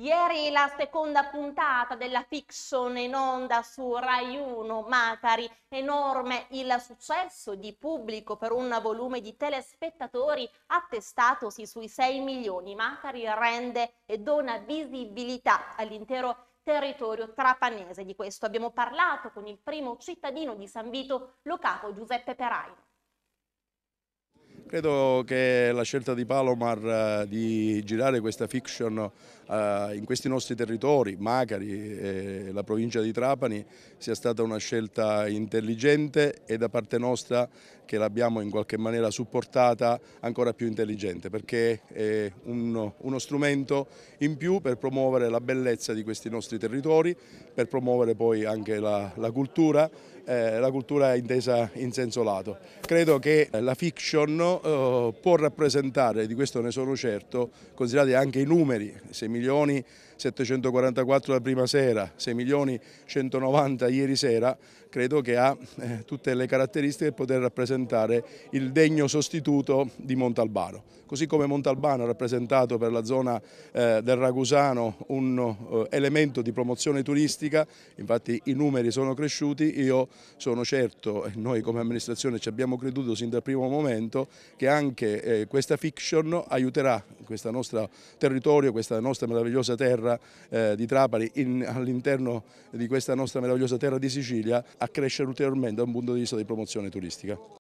Ieri la seconda puntata della fiction in onda su Rai 1, Macari, enorme il successo di pubblico per un volume di telespettatori attestatosi sui 6 milioni. Macari rende e dona visibilità all'intero territorio trapanese. Di questo abbiamo parlato con il primo cittadino di San Vito, lo capo Giuseppe Peraino. Credo che la scelta di Palomar eh, di girare questa fiction eh, in questi nostri territori, Macari e la provincia di Trapani, sia stata una scelta intelligente e da parte nostra che l'abbiamo in qualche maniera supportata ancora più intelligente perché è uno, strumento in più per promuovere la bellezza di questi nostri territori, per promuovere poi anche la, la cultura eh, la cultura intesa in senso lato. Credo che la fiction eh, può rappresentare, di questo ne sono certo, considerati anche i numeri, 6 milioni 744 la prima sera, 6 milioni 190 ieri sera, credo che ha eh, tutte le caratteristiche per poter rappresentare il degno sostituto di Montalbano. Così come Montalbano ha rappresentato per la zona eh, del Ragusano un elemento di promozione turistica, infatti i numeri sono cresciuti, io sono certo, noi come amministrazione ci abbiamo creduto sin dal primo momento, che anche eh, questa fiction aiuterà questo nostro territorio, questa nostra meravigliosa terra eh, di Trapani all'interno di questa nostra meravigliosa terra di Sicilia a crescere ulteriormente da un punto di vista di promozione turistica.